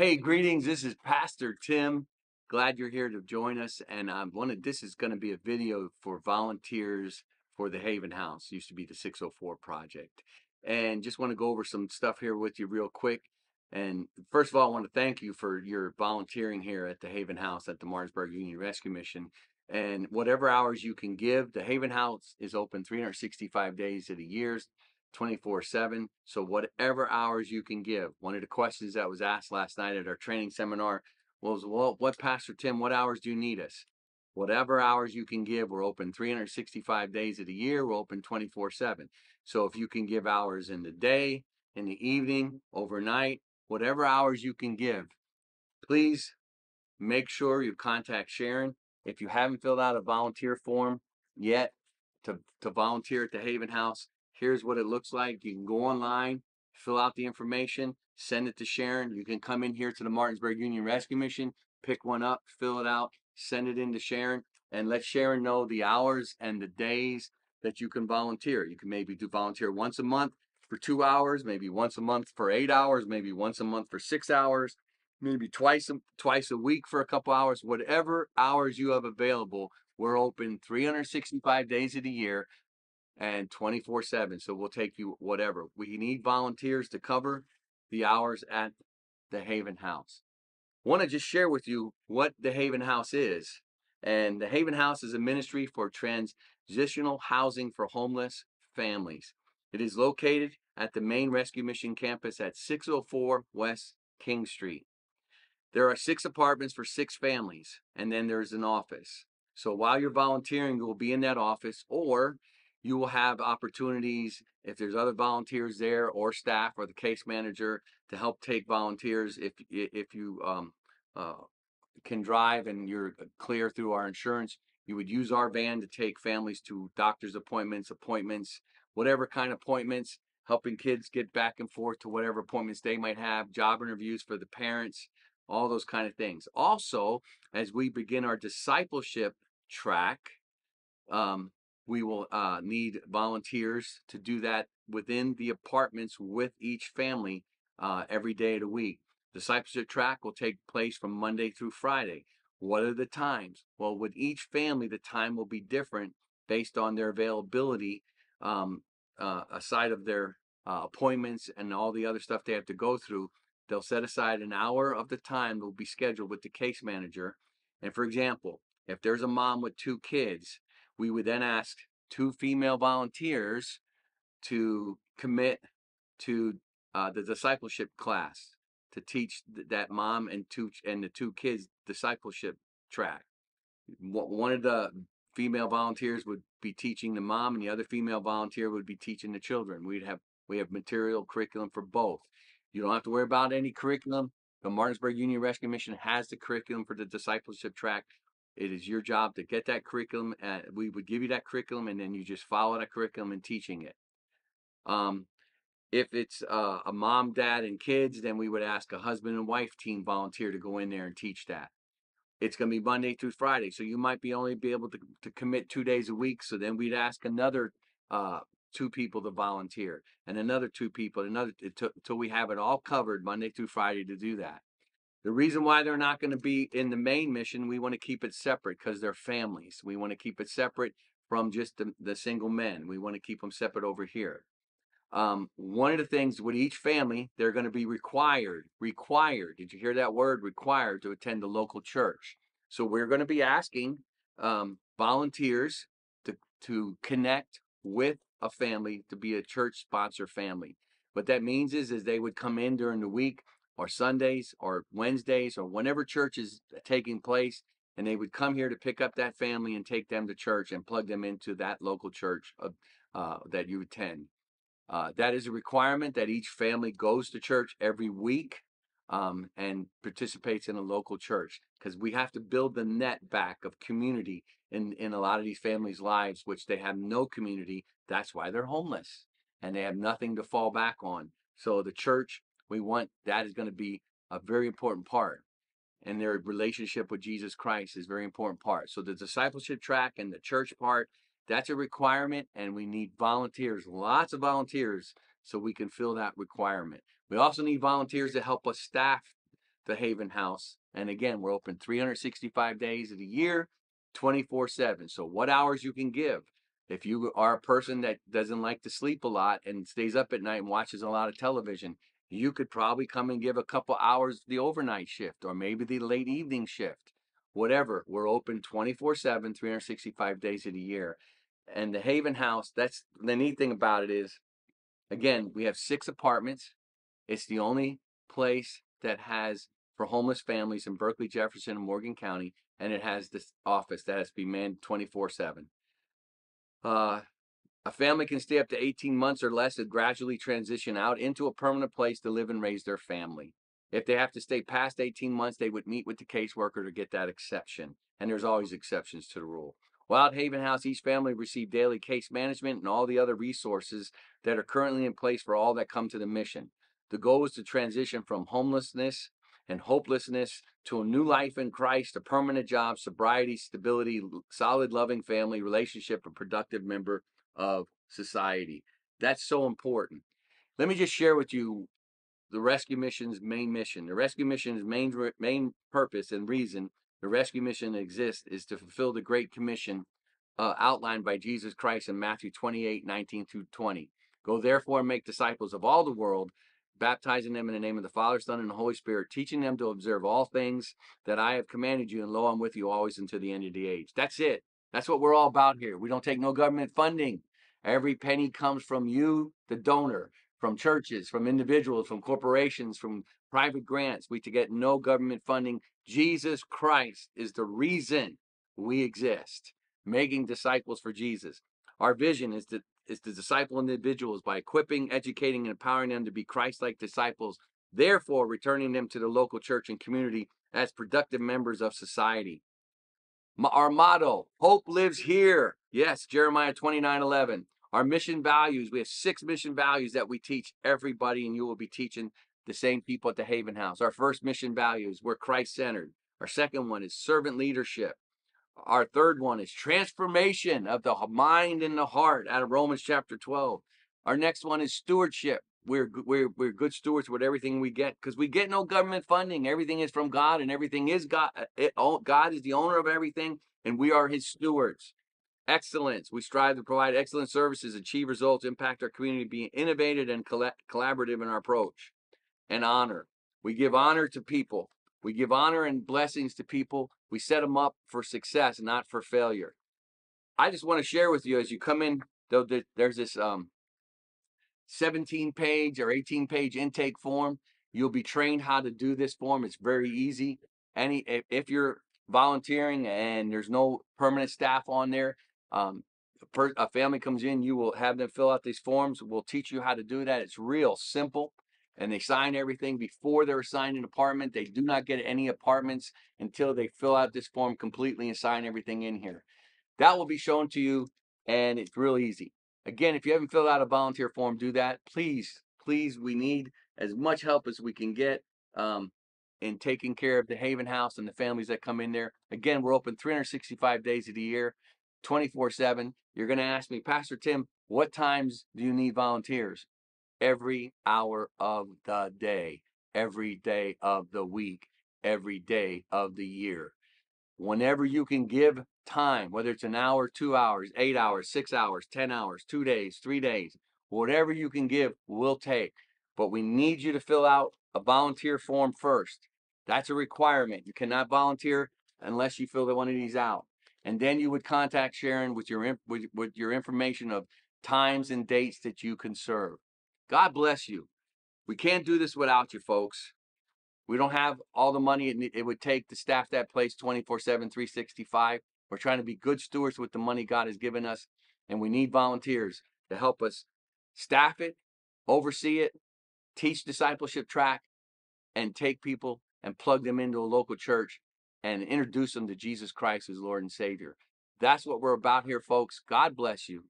Hey, greetings. This is Pastor Tim. Glad you're here to join us. And I wanted this is going to be a video for volunteers for the Haven House. Used to be the 604 project. And just want to go over some stuff here with you real quick. And first of all, I want to thank you for your volunteering here at the Haven House at the Martinsburg Union Rescue Mission. And whatever hours you can give, the Haven House is open 365 days of the year. 24 7. So, whatever hours you can give. One of the questions that was asked last night at our training seminar was, Well, what, Pastor Tim, what hours do you need us? Whatever hours you can give, we're open 365 days of the year, we're open 24 7. So, if you can give hours in the day, in the evening, overnight, whatever hours you can give, please make sure you contact Sharon. If you haven't filled out a volunteer form yet to, to volunteer at the Haven House, Here's what it looks like. You can go online, fill out the information, send it to Sharon. You can come in here to the Martinsburg Union Rescue Mission, pick one up, fill it out, send it in to Sharon, and let Sharon know the hours and the days that you can volunteer. You can maybe do volunteer once a month for two hours, maybe once a month for eight hours, maybe once a month for six hours, maybe twice a, twice a week for a couple hours. Whatever hours you have available, we're open 365 days of the year and 24 7. So we'll take you whatever. We need volunteers to cover the hours at the Haven House. Want to just share with you what the Haven House is. And the Haven House is a ministry for transitional housing for homeless families. It is located at the main rescue mission campus at 604 West King Street. There are six apartments for six families, and then there's an office. So while you're volunteering, you will be in that office, or you will have opportunities if there's other volunteers there or staff or the case manager to help take volunteers if if you um, uh, can drive and you're clear through our insurance you would use our van to take families to doctor's appointments appointments whatever kind of appointments helping kids get back and forth to whatever appointments they might have job interviews for the parents all those kind of things. Also as we begin our discipleship track um, we will uh, need volunteers to do that within the apartments with each family uh, every day of the week. The discipleship track will take place from Monday through Friday. What are the times? Well, with each family, the time will be different based on their availability, um, uh, aside of their uh, appointments and all the other stuff they have to go through. They'll set aside an hour of the time that will be scheduled with the case manager. And for example, if there's a mom with two kids, we would then ask two female volunteers to commit to uh, the discipleship class to teach th- that mom and two and the two kids discipleship track. One of the female volunteers would be teaching the mom, and the other female volunteer would be teaching the children. We'd have we have material curriculum for both. You don't have to worry about any curriculum. The Martinsburg Union Rescue Mission has the curriculum for the discipleship track. It is your job to get that curriculum. And we would give you that curriculum, and then you just follow that curriculum and teaching it. Um, if it's uh, a mom, dad, and kids, then we would ask a husband and wife team volunteer to go in there and teach that. It's going to be Monday through Friday, so you might be only be able to, to commit two days a week. So then we'd ask another uh, two people to volunteer, and another two people, another until we have it all covered Monday through Friday to do that. The reason why they're not going to be in the main mission, we want to keep it separate because they're families. We want to keep it separate from just the, the single men. We want to keep them separate over here. Um, one of the things with each family, they're going to be required, required. Did you hear that word? Required to attend the local church. So we're going to be asking um, volunteers to to connect with a family to be a church sponsor family. What that means is, is they would come in during the week or Sundays or Wednesdays or whenever church is taking place. And they would come here to pick up that family and take them to church and plug them into that local church uh, that you attend. Uh, that is a requirement that each family goes to church every week um, and participates in a local church because we have to build the net back of community in, in a lot of these families' lives, which they have no community. That's why they're homeless and they have nothing to fall back on. So the church we want that is going to be a very important part. And their relationship with Jesus Christ is very important part. So the discipleship track and the church part, that's a requirement, and we need volunteers, lots of volunteers, so we can fill that requirement. We also need volunteers to help us staff the Haven House. And again, we're open 365 days of the year, 24 7. So, what hours you can give? If you are a person that doesn't like to sleep a lot and stays up at night and watches a lot of television, you could probably come and give a couple hours the overnight shift or maybe the late evening shift. Whatever. We're open 24 7, 365 days of the year. And the Haven House, that's the neat thing about it is, again, we have six apartments. It's the only place that has for homeless families in Berkeley, Jefferson, and Morgan County, and it has this office that has to be manned 24 7. Uh, a family can stay up to 18 months or less and gradually transition out into a permanent place to live and raise their family. If they have to stay past 18 months, they would meet with the caseworker to get that exception. And there's always exceptions to the rule. Wild Haven House, each family receive daily case management and all the other resources that are currently in place for all that come to the mission. The goal is to transition from homelessness and hopelessness to a new life in Christ, a permanent job, sobriety, stability, solid, loving family, relationship, a productive member of society. That's so important. Let me just share with you the rescue mission's main mission. The rescue mission's main main purpose and reason the rescue mission exists is to fulfill the great commission uh, outlined by Jesus Christ in Matthew 28, 19 through 20. Go therefore and make disciples of all the world, baptizing them in the name of the Father, Son, and the Holy Spirit, teaching them to observe all things that I have commanded you, and lo, I'm with you always until the end of the age. That's it. That's what we're all about here. We don't take no government funding. Every penny comes from you, the donor, from churches, from individuals, from corporations, from private grants. We to get no government funding. Jesus Christ is the reason we exist, making disciples for Jesus. Our vision is to is to disciple individuals by equipping, educating, and empowering them to be Christ-like disciples, therefore returning them to the local church and community as productive members of society. Our motto, hope lives here. Yes, Jeremiah 29 11. Our mission values, we have six mission values that we teach everybody, and you will be teaching the same people at the Haven House. Our first mission values, we're Christ centered. Our second one is servant leadership. Our third one is transformation of the mind and the heart out of Romans chapter 12. Our next one is stewardship. We're, we're, we're good stewards with everything we get because we get no government funding. Everything is from God and everything is God. Uh, it, God is the owner of everything and we are his stewards. Excellence. We strive to provide excellent services, achieve results, impact our community, be innovative and collaborative in our approach. And honor. We give honor to people. We give honor and blessings to people. We set them up for success, not for failure. I just want to share with you as you come in, though, there's this um, 17 page or 18 page intake form. You'll be trained how to do this form. It's very easy. Any if, you're volunteering and there's no permanent staff on there, um, a, per, a family comes in, you will have them fill out these forms. We'll teach you how to do that. It's real simple and they sign everything before they're assigned an apartment. They do not get any apartments until they fill out this form completely and sign everything in here. That will be shown to you, and it's real easy. Again, if you haven't filled out a volunteer form, do that. Please, please, we need as much help as we can get um, in taking care of the Haven House and the families that come in there. Again, we're open 365 days of the year, 24 7. You're going to ask me, Pastor Tim, what times do you need volunteers? every hour of the day, every day of the week, every day of the year. Whenever you can give time, whether it's an hour, two hours, eight hours, six hours, 10 hours, two days, three days, whatever you can give, we'll take. But we need you to fill out a volunteer form first. That's a requirement. You cannot volunteer unless you fill one of these out. And then you would contact Sharon with your with, with your information of times and dates that you can serve. God bless you. We can't do this without you, folks. We don't have all the money it, it would take to staff that place 24 7, 365. We're trying to be good stewards with the money God has given us, and we need volunteers to help us staff it, oversee it, teach discipleship track, and take people and plug them into a local church and introduce them to Jesus Christ as Lord and Savior. That's what we're about here, folks. God bless you.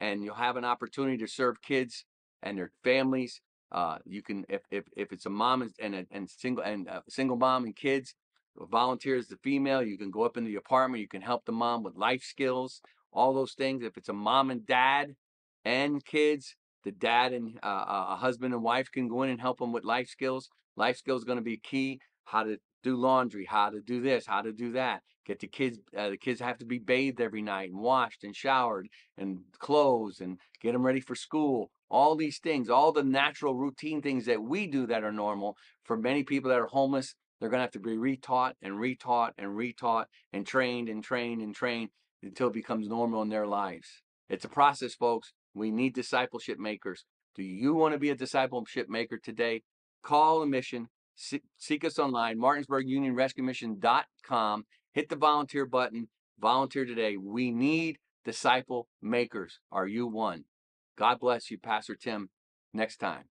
And you'll have an opportunity to serve kids and their families. Uh, you can, if, if, if it's a mom and a, and single and a single mom and kids, volunteers the female, you can go up in the apartment. You can help the mom with life skills, all those things. If it's a mom and dad and kids, the dad and uh, a husband and wife can go in and help them with life skills. Life skills going to be key. how to do laundry, how to do this, how to do that. Get the kids. Uh, the kids have to be bathed every night and washed and showered and clothes and get them ready for school. All these things, all the natural routine things that we do that are normal for many people that are homeless, they're going to have to be retaught and retaught and retaught and trained and trained and trained until it becomes normal in their lives. It's a process, folks. We need discipleship makers. Do you want to be a discipleship maker today? Call a mission. Seek us online, martinsburgunionrescuemission.com. Hit the volunteer button. Volunteer today. We need disciple makers. Are you one? God bless you, Pastor Tim. Next time.